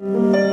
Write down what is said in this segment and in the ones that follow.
Como si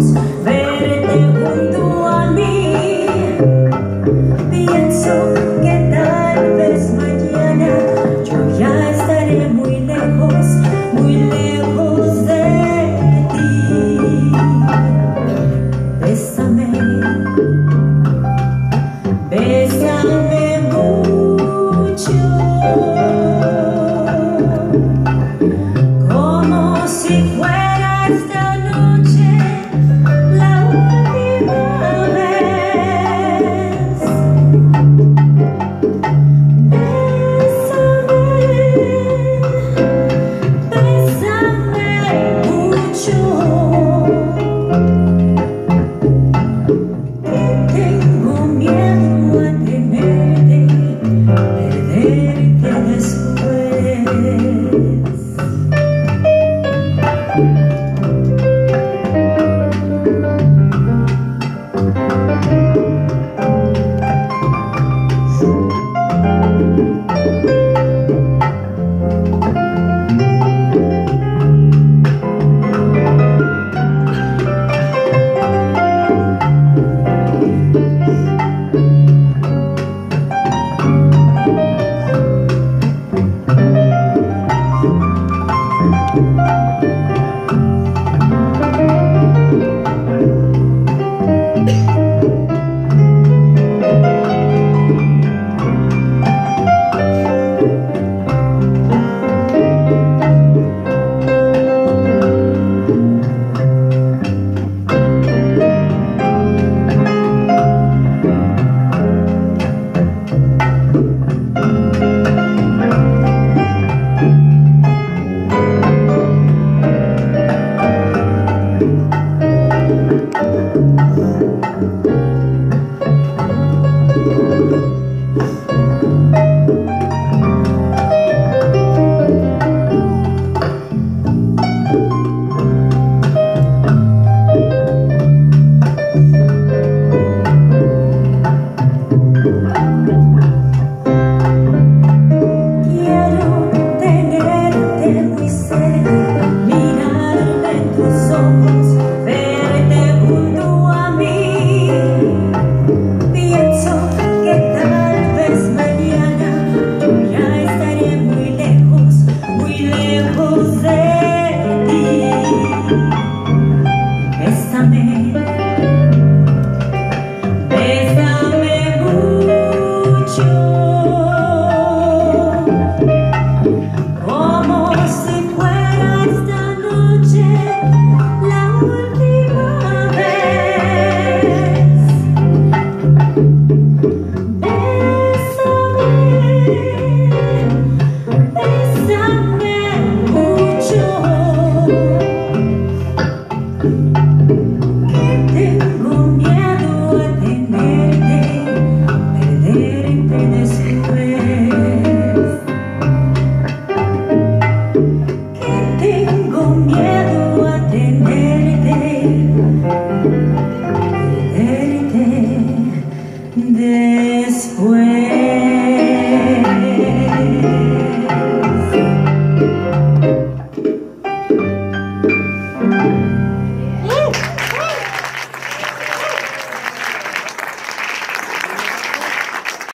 fuera esta